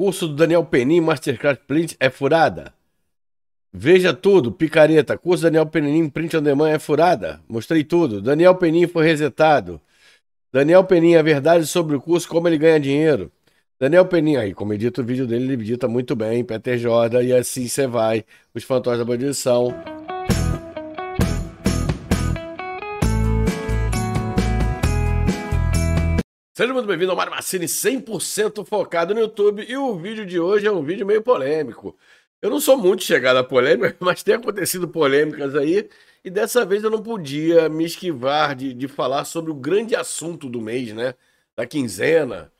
Curso do Daniel Penin, Masterclass Print é furada. Veja tudo, picareta. Curso Daniel Penin, Print on Demand é furada. Mostrei tudo. Daniel Penin foi resetado. Daniel Penin, a verdade sobre o curso, como ele ganha dinheiro. Daniel Penin, aí, como edita o vídeo dele, ele edita muito bem, Peter Jordan, e assim você vai. Os fantasmas da bandição. Seja muito bem-vindo ao Mário Massini 100% focado no YouTube. E o vídeo de hoje é um vídeo meio polêmico. Eu não sou muito chegado a polêmica, mas tem acontecido polêmicas aí. E dessa vez eu não podia me esquivar de, de falar sobre o grande assunto do mês, né? Da quinzena.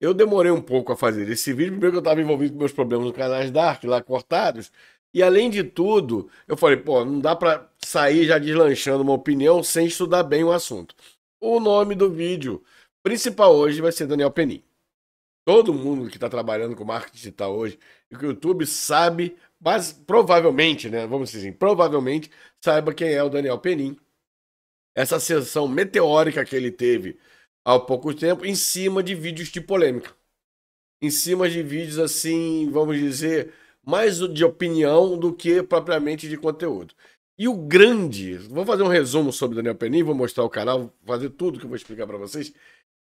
Eu demorei um pouco a fazer esse vídeo, primeiro que eu estava envolvido com meus problemas no canal Dark, lá cortados. E além de tudo, eu falei, pô, não dá para sair já deslanchando uma opinião sem estudar bem o assunto. O nome do vídeo principal hoje vai ser Daniel Penin. Todo mundo que está trabalhando com marketing digital hoje o YouTube sabe, mas provavelmente, né? Vamos dizer assim, provavelmente saiba quem é o Daniel Penin. Essa sessão meteórica que ele teve há pouco tempo em cima de vídeos de polêmica. Em cima de vídeos assim, vamos dizer, mais de opinião do que propriamente de conteúdo. E o grande, vou fazer um resumo sobre Daniel Penin, vou mostrar o canal, fazer tudo que eu vou explicar para vocês.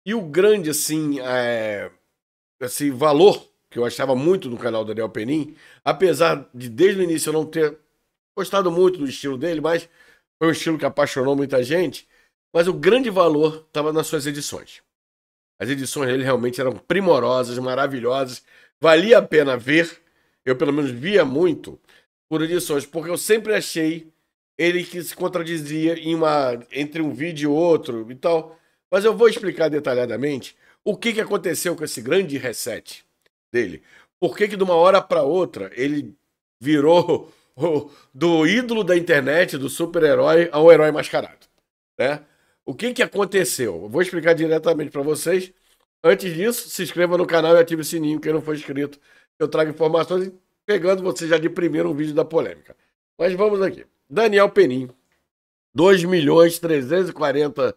E o grande, assim, é, esse valor que eu achava muito no canal do Daniel Penin, apesar de desde o início eu não ter gostado muito do estilo dele, mas foi um estilo que apaixonou muita gente. Mas o grande valor estava nas suas edições. As edições dele realmente eram primorosas, maravilhosas, valia a pena ver. Eu, pelo menos, via muito por edições, porque eu sempre achei ele que se contradizia em uma, entre um vídeo e outro e tal. Mas eu vou explicar detalhadamente o que, que aconteceu com esse grande reset dele. Por que, que de uma hora para outra ele virou do ídolo da internet, do super-herói, ao herói mascarado. Né? O que, que aconteceu? Eu vou explicar diretamente para vocês. Antes disso, se inscreva no canal e ative o sininho, quem não for inscrito. Eu trago informações pegando você já de primeiro um vídeo da polêmica. Mas vamos aqui. Daniel Penin, 2 milhões 340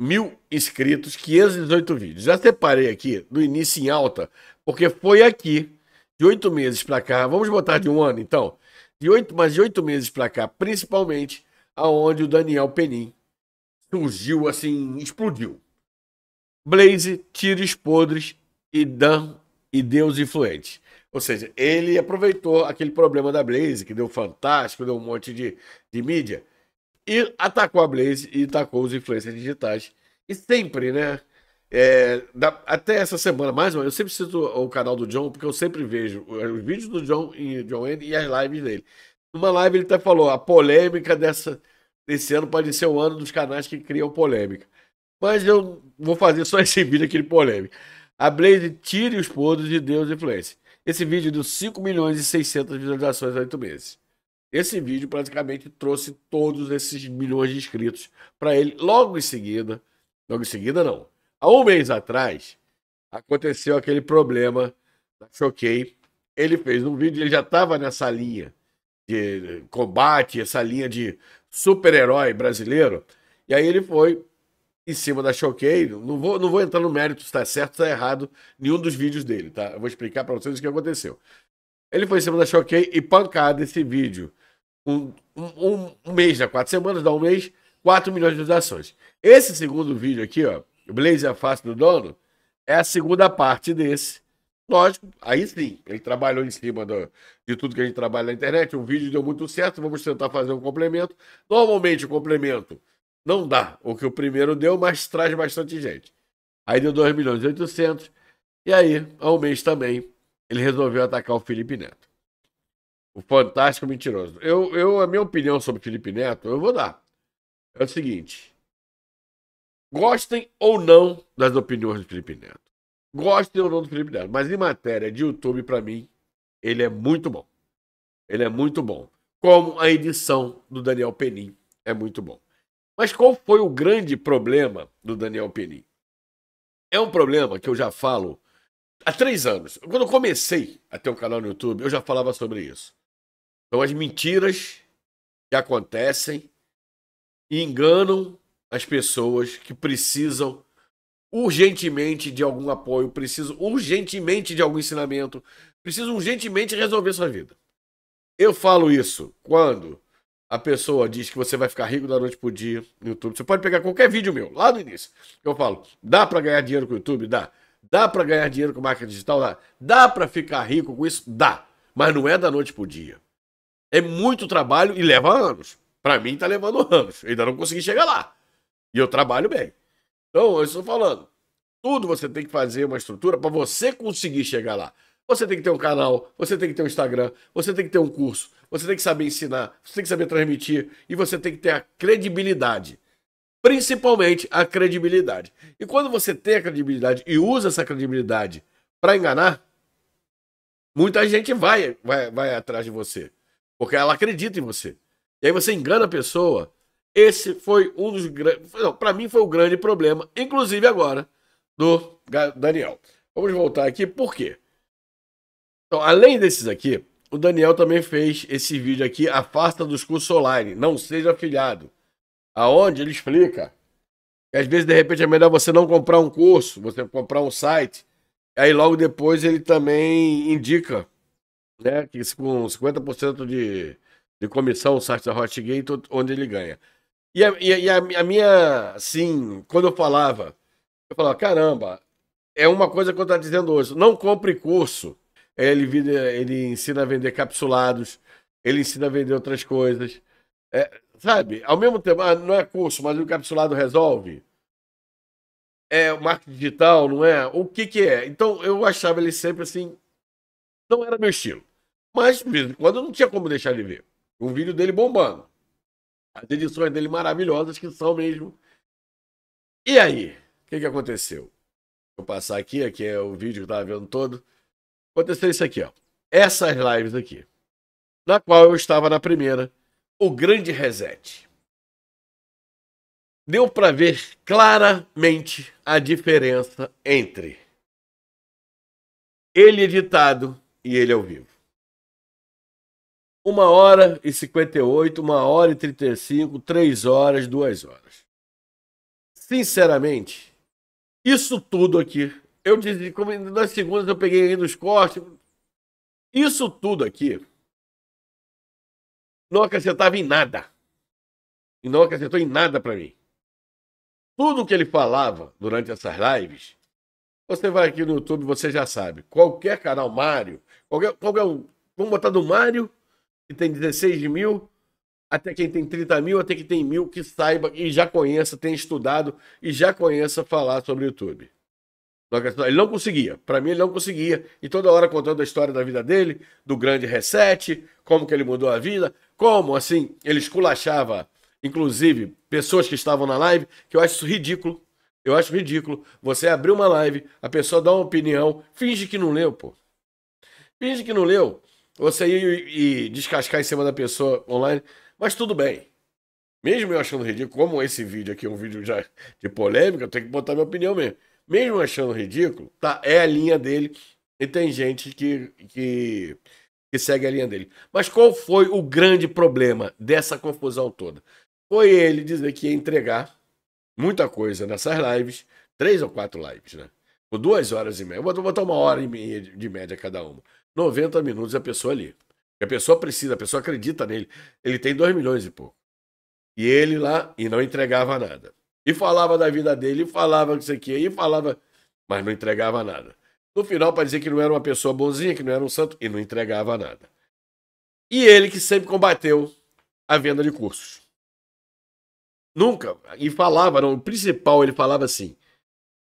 mil inscritos, 518 vídeos. Já separei aqui do início em alta, porque foi aqui, de oito meses para cá, vamos botar de um ano então, de oito, mas de oito meses para cá, principalmente, aonde o Daniel Penin surgiu assim, explodiu. Blaze, Tiros Podres e Dan e Deus Influente. Ou seja, ele aproveitou aquele problema da Blaze, que deu fantástico, deu um monte de, de mídia, e atacou a Blaze e atacou os influencers digitais. E sempre, né? É, até essa semana, mais uma eu sempre cito o canal do John, porque eu sempre vejo os vídeos do John e, John Wayne e as lives dele. Numa live ele até falou: a polêmica dessa, desse ano pode ser o ano dos canais que criam polêmica. Mas eu vou fazer só esse vídeo aqui de polêmica. A Blaze tire os podres de Deus Influência. Esse vídeo deu 5 milhões e 600 visualizações em 8 meses. Esse vídeo praticamente trouxe todos esses milhões de inscritos para ele. Logo em seguida, logo em seguida não. Há um mês atrás, aconteceu aquele problema da Choquei. Ele fez um vídeo, ele já estava nessa linha de combate, essa linha de super-herói brasileiro. E aí ele foi em cima da Choquei. Não vou, não vou entrar no mérito se está certo ou está errado nenhum dos vídeos dele, tá? Eu vou explicar para vocês o que aconteceu. Ele foi em cima da Choquei e pancada esse vídeo um, um, um mês, né? Quatro semanas, dá um mês, 4 milhões de visualizações. Esse segundo vídeo aqui, ó, Blaze a face do dono, é a segunda parte desse. Lógico, aí sim, ele trabalhou em cima do, de tudo que a gente trabalha na internet. O vídeo deu muito certo, vamos tentar fazer um complemento. Normalmente o complemento não dá o que o primeiro deu, mas traz bastante gente. Aí deu 2 milhões e 800. E aí, há um mês também, ele resolveu atacar o Felipe Neto. O fantástico mentiroso. Eu, eu, a minha opinião sobre Felipe Neto, eu vou dar. É o seguinte. Gostem ou não das opiniões do Felipe Neto. Gostem ou não do Felipe Neto. Mas em matéria de YouTube, para mim, ele é muito bom. Ele é muito bom. Como a edição do Daniel Penin é muito bom. Mas qual foi o grande problema do Daniel Penin? É um problema que eu já falo há três anos. Quando eu comecei a ter um canal no YouTube, eu já falava sobre isso. São as mentiras que acontecem e enganam as pessoas que precisam urgentemente de algum apoio, preciso urgentemente de algum ensinamento, preciso urgentemente resolver sua vida. Eu falo isso quando a pessoa diz que você vai ficar rico da noite pro dia no YouTube. Você pode pegar qualquer vídeo meu, lá no início. Eu falo, dá para ganhar dinheiro com o YouTube? Dá. Dá para ganhar dinheiro com marketing digital? Dá. Dá para ficar rico com isso? Dá. Mas não é da noite pro dia. É muito trabalho e leva anos. Para mim tá levando anos. Eu ainda não consegui chegar lá. E eu trabalho bem. Então, eu estou falando. Tudo você tem que fazer uma estrutura para você conseguir chegar lá. Você tem que ter um canal, você tem que ter um Instagram, você tem que ter um curso, você tem que saber ensinar, você tem que saber transmitir e você tem que ter a credibilidade. Principalmente a credibilidade. E quando você tem a credibilidade e usa essa credibilidade para enganar, muita gente vai, vai, vai atrás de você. Porque ela acredita em você. E aí você engana a pessoa. Esse foi um dos grandes. Para mim foi o grande problema, inclusive agora, do Daniel. Vamos voltar aqui, por quê? Então, além desses aqui, o Daniel também fez esse vídeo aqui, afasta dos cursos online, não seja afiliado. Aonde ele explica que às vezes, de repente, é melhor você não comprar um curso, você comprar um site. Aí logo depois ele também indica né, que com 50% de, de comissão o site da Hotgate, onde ele ganha. E, a, e, a, a minha, assim, quando eu falava, eu falava, caramba, é uma coisa que eu estou dizendo hoje, não compre curso ele, ele ensina a vender capsulados, ele ensina a vender outras coisas. É, sabe, ao mesmo tempo, ah, não é curso, mas o capsulado resolve. É marketing digital, não é? O que que é? Então eu achava ele sempre assim, não era meu estilo. Mas, quando não tinha como deixar de ver. Um vídeo dele bombando. As edições dele maravilhosas, que são mesmo. E aí? O que, que aconteceu? Vou passar aqui, aqui é o vídeo que eu tava vendo todo. Aconteceu isso aqui, ó. Essas lives aqui. Na qual eu estava na primeira, o grande reset. Deu para ver claramente a diferença entre ele editado e ele ao vivo. Uma hora e 58, uma hora e 35, três horas, duas horas. Sinceramente, isso tudo aqui eu disse, como nas segundas eu peguei aí nos cortes. Isso tudo aqui não acrescentava em nada. E não acrescentou em nada para mim. Tudo que ele falava durante essas lives, você vai aqui no YouTube, você já sabe. Qualquer canal Mário, qualquer, qualquer vamos botar do Mário, que tem 16 mil, até quem tem 30 mil, até quem tem mil, que saiba e já conheça, tenha estudado e já conheça falar sobre o YouTube. Ele não conseguia. Para mim, ele não conseguia. E toda hora contando a história da vida dele, do grande reset, como que ele mudou a vida, como, assim, ele esculachava, inclusive, pessoas que estavam na live, que eu acho isso ridículo. Eu acho ridículo. Você abrir uma live, a pessoa dá uma opinião, finge que não leu, pô. Finge que não leu. Você ir e descascar em cima da pessoa online, mas tudo bem. Mesmo eu achando ridículo, como esse vídeo aqui é um vídeo já de polêmica, eu tenho que botar minha opinião mesmo mesmo achando ridículo, tá, é a linha dele e tem gente que, que, que segue a linha dele. Mas qual foi o grande problema dessa confusão toda? Foi ele dizer que ia entregar muita coisa nessas lives, três ou quatro lives, né? Por duas horas e meia. Vou botar uma hora e meia de média cada uma. 90 minutos a pessoa ali. A pessoa precisa, a pessoa acredita nele. Ele tem dois milhões e pouco. E ele lá e não entregava nada. E falava da vida dele, e falava que isso aqui, e falava, mas não entregava nada. No final, para dizer que não era uma pessoa bonzinha, que não era um santo, e não entregava nada. E ele que sempre combateu a venda de cursos. Nunca. E falava, não, o principal, ele falava assim: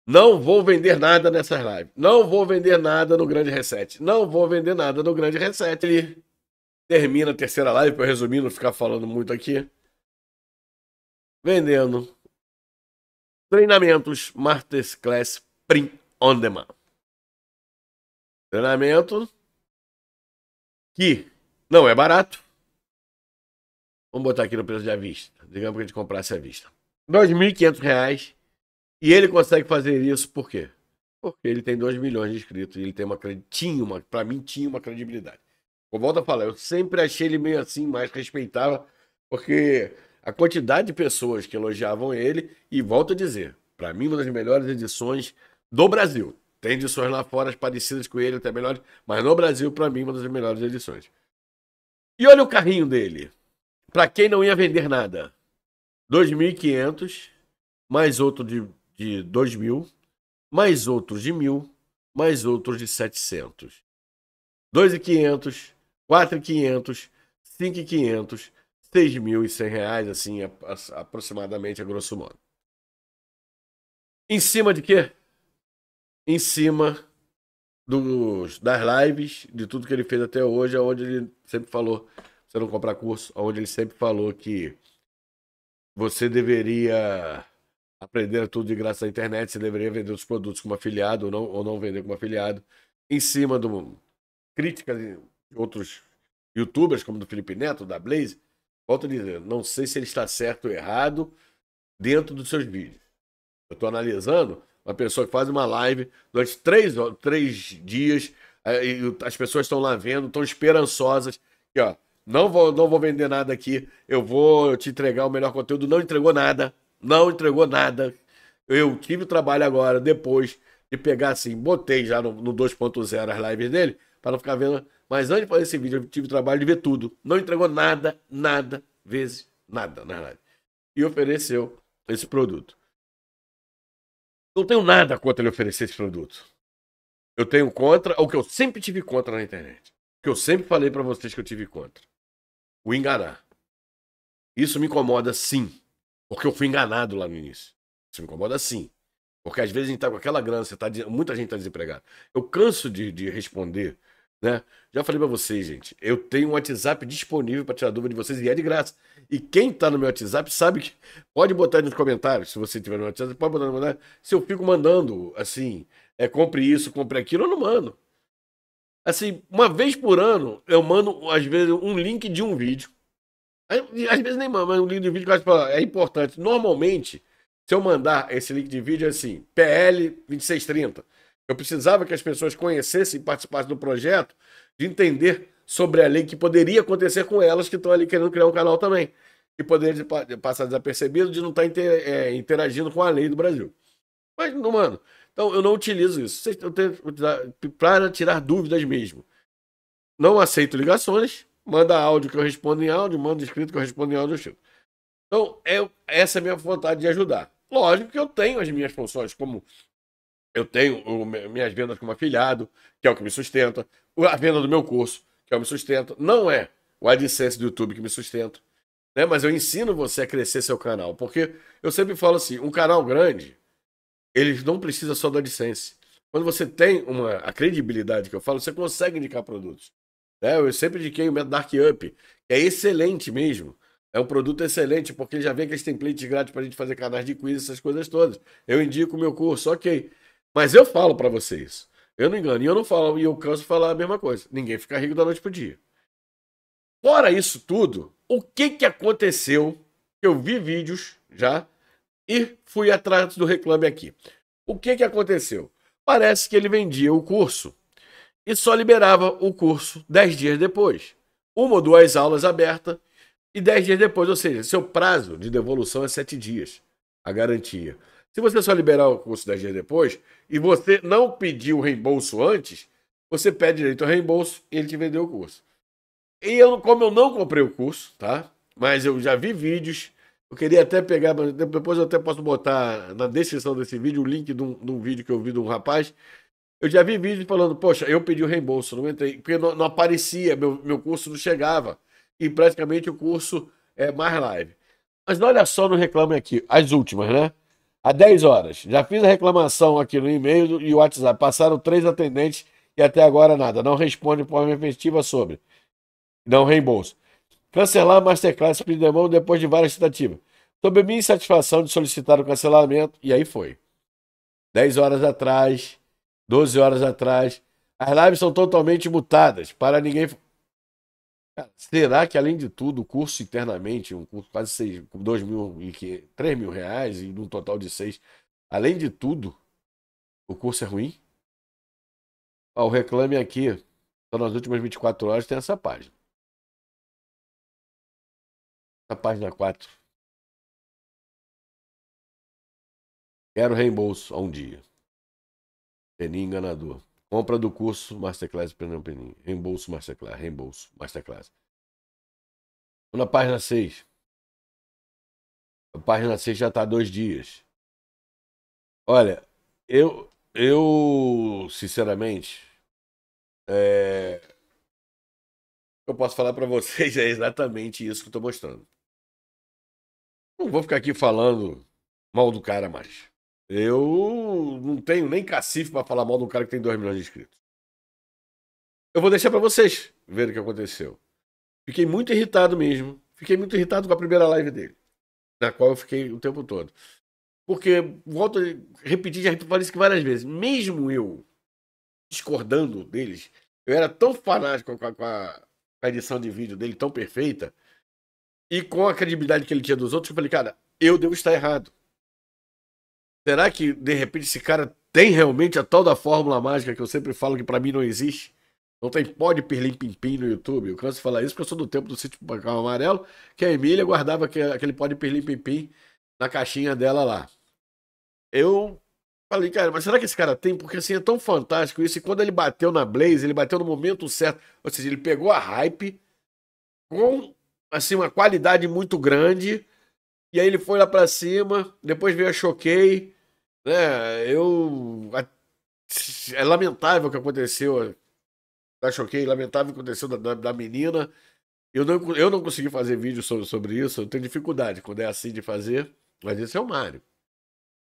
não vou vender nada nessas lives. Não vou vender nada no Grande Reset. Não vou vender nada no Grande Reset. Ele termina a terceira live, para eu resumir, não ficar falando muito aqui. Vendendo Treinamentos Masterclass Print on Demand. Treinamento que não é barato. Vamos botar aqui no preço de à vista. Digamos que a gente comprasse à vista. R$ 2.500 e ele consegue fazer isso por quê? Porque ele tem 2 milhões de inscritos e ele tem uma tinha uma, para mim tinha uma credibilidade. Como volto a falar, eu sempre achei ele meio assim, mais respeitava, porque a quantidade de pessoas que elogiavam ele, e volto a dizer, Para mim, uma das melhores edições do Brasil. Tem edições lá fora parecidas com ele, até melhores, mas no Brasil, para mim, uma das melhores edições. E olha o carrinho dele. Para quem não ia vender nada. 2.500, mais outro de, de 2.000, mais outros de 1.000, mais outros de 700. 2.500, 4.500, 5.500, 6.100 reais, assim, aproximadamente, a grosso modo. Em cima de quê? Em cima dos, das lives, de tudo que ele fez até hoje, onde ele sempre falou, você não comprar curso, onde ele sempre falou que você deveria aprender tudo de graça na internet, você deveria vender os produtos como afiliado ou não, ou não vender como afiliado, em cima do críticas de outros youtubers, como do Felipe Neto, da Blaze, volto a dizer, não sei se ele está certo ou errado dentro dos seus vídeos. Eu estou analisando uma pessoa que faz uma live durante três, três dias, e as pessoas estão lá vendo, estão esperançosas, que ó, não vou, não vou vender nada aqui, eu vou te entregar o melhor conteúdo, não entregou nada, não entregou nada. Eu tive o trabalho agora, depois de pegar assim, botei já no, no 2.0 as lives dele, para não ficar vendo mas antes de fazer esse vídeo, eu tive o trabalho de ver tudo. Não entregou nada, nada, vezes nada, na verdade. E ofereceu esse produto. Não tenho nada contra ele oferecer esse produto. Eu tenho contra o que eu sempre tive contra na internet. O que eu sempre falei para vocês que eu tive contra. O enganar. Isso me incomoda sim. Porque eu fui enganado lá no início. Isso me incomoda sim. Porque às vezes a gente tá com aquela grana, você tá, muita gente tá desempregada. Eu canso de, de responder né? Já falei para vocês, gente, eu tenho um WhatsApp disponível para tirar dúvida de vocês e é de graça. E quem tá no meu WhatsApp sabe que pode botar nos comentários, se você tiver no WhatsApp, pode botar no. Se eu fico mandando assim, é compre isso, compre aquilo, eu não mando. Assim, uma vez por ano, eu mando, às vezes, um link de um vídeo. Às vezes nem mando, mas um link de vídeo que eu acho que é importante. Normalmente, se eu mandar esse link de vídeo é assim, PL 2630 eu precisava que as pessoas conhecessem e participassem do projeto, de entender sobre a lei que poderia acontecer com elas que estão ali querendo criar um canal também. E poderia passar desapercebido de não estar tá é, interagindo com a lei do Brasil. Mas, não, mano, então eu não utilizo isso. Eu tenho para tirar dúvidas mesmo. Não aceito ligações, manda áudio que eu respondo em áudio, manda escrito que eu respondo em áudio. Então, é, essa é a minha vontade de ajudar. Lógico que eu tenho as minhas funções como eu tenho o, minhas vendas como afiliado, que é o que me sustenta. A venda do meu curso, que é o que me sustenta. Não é o AdSense do YouTube que me sustenta. Né? Mas eu ensino você a crescer seu canal. Porque eu sempre falo assim, um canal grande, ele não precisa só do AdSense. Quando você tem uma, a credibilidade que eu falo, você consegue indicar produtos. Né? Eu sempre indiquei o método Dark Up, que é excelente mesmo. É um produto excelente, porque ele já vem aqueles templates grátis para a gente fazer canais de quiz, essas coisas todas. Eu indico o meu curso, ok. Mas eu falo para vocês. Eu não engano. E eu não falo, e eu canso de falar a mesma coisa. Ninguém fica rico da noite pro dia. Fora isso tudo, o que que aconteceu? Eu vi vídeos já e fui atrás do reclame aqui. O que que aconteceu? Parece que ele vendia o curso e só liberava o curso 10 dias depois. Uma ou duas aulas abertas e 10 dias depois. Ou seja, seu prazo de devolução é 7 dias, a garantia. Se você só liberar o curso 10 dias depois e você não pedir o reembolso antes, você pede direito ao reembolso e ele te vendeu o curso. E eu, como eu não comprei o curso, tá? Mas eu já vi vídeos. Eu queria até pegar, depois eu até posso botar na descrição desse vídeo o link de um, de um vídeo que eu vi de um rapaz. Eu já vi vídeo falando, poxa, eu pedi o reembolso, não entrei, porque não, não aparecia, meu, meu curso não chegava. E praticamente o curso é mais live. Mas olha só no Reclame Aqui, as últimas, né? Há 10 horas. Já fiz a reclamação aqui no e-mail e WhatsApp. Passaram três atendentes e até agora nada. Não responde de forma efetiva sobre. Não reembolso. Cancelar a Masterclass mão depois de várias tentativas. Sobre minha insatisfação de solicitar o cancelamento. E aí foi. 10 horas atrás, 12 horas atrás. As lives são totalmente mutadas para ninguém será que, além de tudo, o curso internamente, um curso quase 6, 2 mil e 3 mil reais, e num total de 6, além de tudo, o curso é ruim? Ó, o reclame aqui, só nas últimas 24 horas, tem essa página. A página 4. Quero reembolso a um dia. Peninha enganador. Compra do curso Masterclass Peninha Peninha. Reembolso Masterclass. Reembolso Masterclass. Na página 6. A página 6 já está há dois dias. Olha, eu, eu sinceramente, é... eu posso falar para vocês é exatamente isso que eu estou mostrando. Não vou ficar aqui falando mal do cara mais. Eu não tenho nem cacife para falar mal do cara que tem 2 milhões de inscritos. Eu vou deixar para vocês verem o que aconteceu. Fiquei muito irritado mesmo. Fiquei muito irritado com a primeira live dele, na qual eu fiquei o tempo todo. Porque, volto a repetir, já falei isso várias vezes, mesmo eu discordando deles, eu era tão fanático com a, com a edição de vídeo dele, tão perfeita, e com a credibilidade que ele tinha dos outros, eu falei, cara, eu devo estar errado. Será que, de repente, esse cara tem realmente a tal da fórmula mágica que eu sempre falo que para mim não existe? Não tem pó de pirlim-pim-pim no YouTube. Eu canso de falar isso porque eu sou do tempo do sítio Pancão Amarelo, que a Emília guardava aquele pó de pirlim-pim-pim na caixinha dela lá. Eu falei, cara, mas será que esse cara tem? Porque assim, é tão fantástico isso. E quando ele bateu na Blaze, ele bateu no momento certo. Ou seja, ele pegou a hype com assim, uma qualidade muito grande. E aí ele foi lá para cima, depois veio a Choquei, né? Eu. É lamentável o que aconteceu. Da Choquei, lamentável o que aconteceu da, da, da, menina. Eu não, eu não consegui fazer vídeo sobre, sobre isso, eu tenho dificuldade quando é assim de fazer, mas esse é o Mário.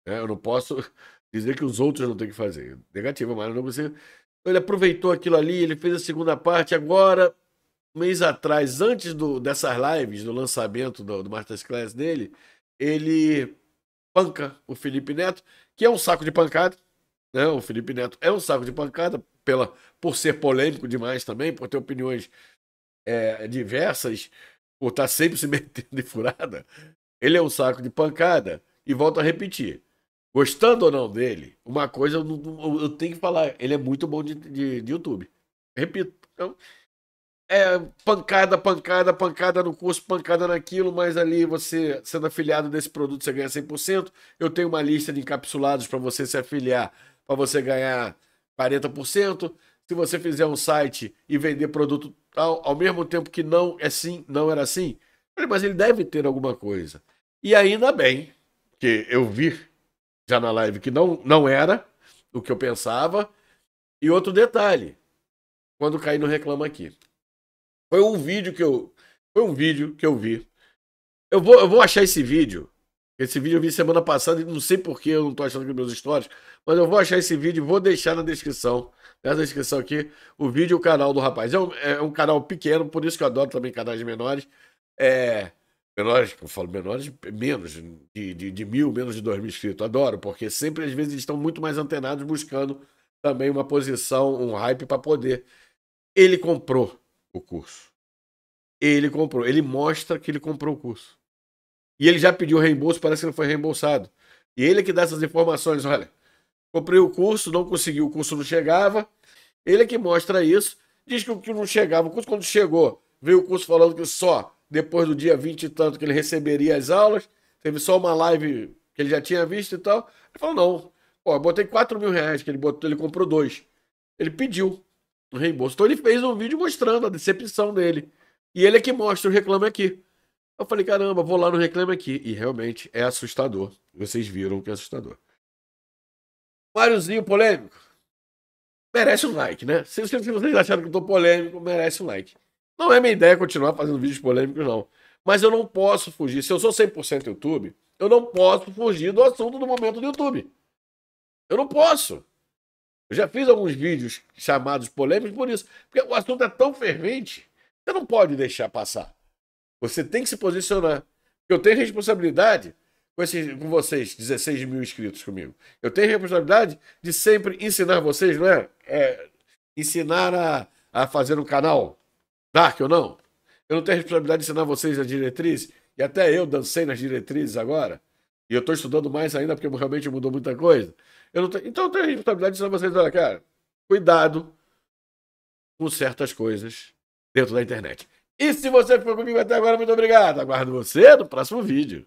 É, eu não posso dizer que os outros não têm que fazer. Negativo, o Mário não consigo. Então, ele aproveitou aquilo ali, ele fez a segunda parte, agora um mês atrás, antes do, dessas lives, do lançamento do, do Masterclass dele, ele panca o Felipe Neto, que é um saco de pancada. Né? O Felipe Neto é um saco de pancada pela, por ser polêmico demais também, por ter opiniões é, diversas, por estar sempre se metendo em furada. Ele é um saco de pancada. E volto a repetir. Gostando ou não dele, uma coisa eu, eu tenho que falar, ele é muito bom de, de, de YouTube. Repito. Então, é pancada, pancada, pancada no curso, pancada naquilo, mas ali você, sendo afiliado desse produto, você ganha 100%. Eu tenho uma lista de encapsulados para você se afiliar, para você ganhar 40%. Se você fizer um site e vender produto tal, ao mesmo tempo que não é assim, não era assim, mas ele deve ter alguma coisa. E ainda bem que eu vi já na live que não, não era o que eu pensava. E outro detalhe, quando cair no Reclama Aqui. Foi um vídeo que eu. Foi um vídeo que eu vi. Eu vou, eu vou achar esse vídeo. Esse vídeo eu vi semana passada e não sei porquê, eu não tô achando aqui meus stories. Mas eu vou achar esse vídeo e vou deixar na descrição. Nessa descrição aqui, o vídeo e o canal do rapaz. É um, é um canal pequeno, por isso que eu adoro também canais menores. É. Menores, eu falo menores, menos de, de, de mil, menos de dois mil inscritos. Adoro, porque sempre às vezes eles estão muito mais antenados buscando também uma posição, um hype para poder. Ele comprou o curso. Ele comprou. Ele mostra que ele comprou o curso. E ele já pediu reembolso, parece que não foi reembolsado. E ele é que dá essas informações. Olha, comprei o curso, não consegui, o curso não chegava. Ele é que mostra isso. Diz que o que não chegava, o curso quando chegou, veio o curso falando que só depois do dia 20 e tanto que ele receberia as aulas. Teve só uma live que ele já tinha visto e tal. Ele falou, não. Pô, eu botei 4 mil reais, que ele, botou, ele comprou dois. Ele pediu no reembolso. Então ele fez um vídeo mostrando a decepção dele. E ele é que mostra o Reclame Aqui. Eu falei, caramba, vou lá no Reclame Aqui. E realmente é assustador. Vocês viram que é assustador. Máriozinho polêmico. Merece um like, né? Se, se vocês acharam que eu tô polêmico, merece um like. Não é minha ideia continuar fazendo vídeos polêmicos, não. Mas eu não posso fugir. Se eu sou 100% YouTube, eu não posso fugir do assunto do momento do YouTube. Eu não posso. Eu já fiz alguns vídeos chamados polêmicos por isso. Porque o assunto é tão fervente, você não pode deixar passar. Você tem que se posicionar. Eu tenho responsabilidade com, esses, com vocês, 16 mil inscritos comigo. Eu tenho responsabilidade de sempre ensinar vocês, não é? é ensinar a, a fazer um canal dark ou não. Eu não tenho responsabilidade de ensinar vocês a diretriz. E até eu dancei nas diretrizes agora. E eu estou estudando mais ainda porque realmente mudou muita coisa. Eu tenho... Então eu tenho a responsabilidade de a vocês, olha, cara, cuidado com certas coisas dentro da internet. E se você ficou comigo até agora, muito obrigado. Aguardo você no próximo vídeo.